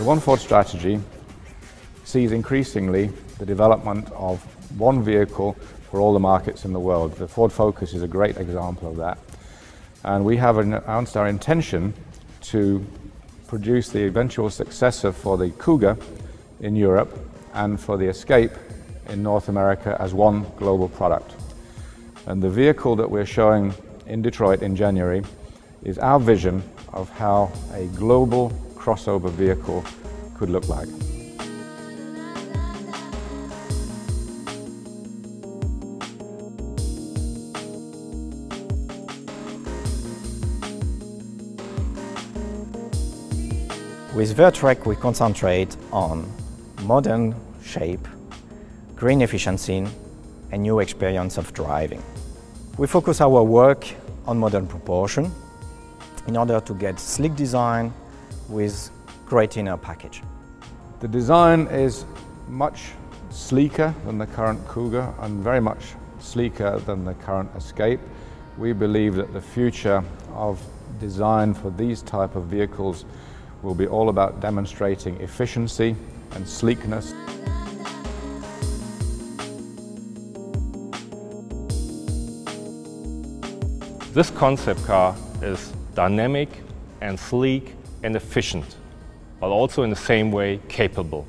One Ford strategy sees increasingly the development of one vehicle for all the markets in the world. The Ford Focus is a great example of that. And we have announced our intention to produce the eventual successor for the Kuga in Europe and for the Escape in North America as one global product. And the vehicle that we're showing in Detroit in January is our vision of how a global crossover vehicle could look like. With Vertrek we concentrate on modern shape, green efficiency and new experience of driving. We focus our work on modern proportion in order to get sleek design with great inner package. The design is much sleeker than the current Kuga and very much sleeker than the current Escape. We believe that the future of design for these type of vehicles will be all about demonstrating efficiency and sleekness. This concept car is dynamic and sleek and efficient, but also in the same way capable.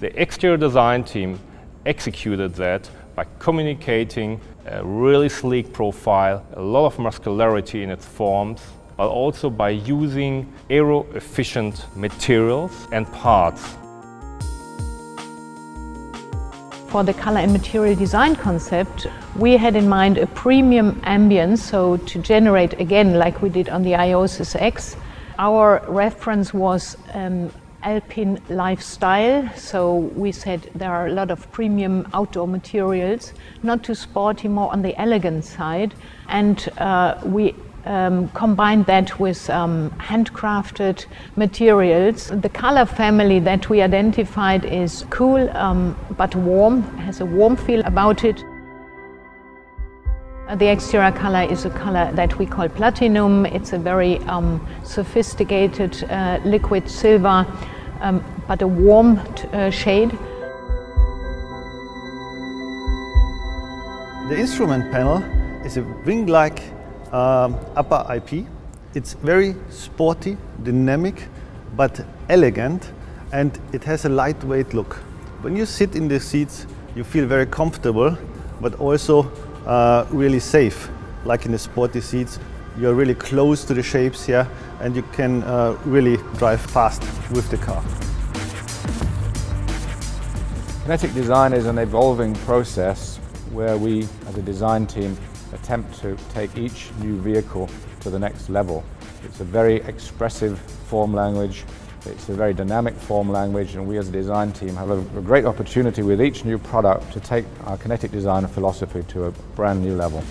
The exterior design team executed that by communicating a really sleek profile, a lot of muscularity in its forms, but also by using aero-efficient materials and parts. For the color and material design concept, we had in mind a premium ambience, so to generate again, like we did on the Iosis X, our reference was um, alpine lifestyle. So we said there are a lot of premium outdoor materials, not too sporty, more on the elegant side. And uh, we um, combined that with um, handcrafted materials. The color family that we identified is cool um, but warm, has a warm feel about it. Uh, the exterior color is a color that we call platinum. It's a very um, sophisticated uh, liquid silver, um, but a warm uh, shade. The instrument panel is a wing-like um, upper IP. It's very sporty, dynamic, but elegant, and it has a lightweight look. When you sit in the seats, you feel very comfortable, but also uh, really safe. Like in the sporty seats, you're really close to the shapes here and you can uh, really drive fast with the car. Kinetic design is an evolving process where we, as a design team, attempt to take each new vehicle to the next level. It's a very expressive form language, it's a very dynamic form language and we as a design team have a, great opportunity with each new product to take our kinetic design philosophy to a brand new level.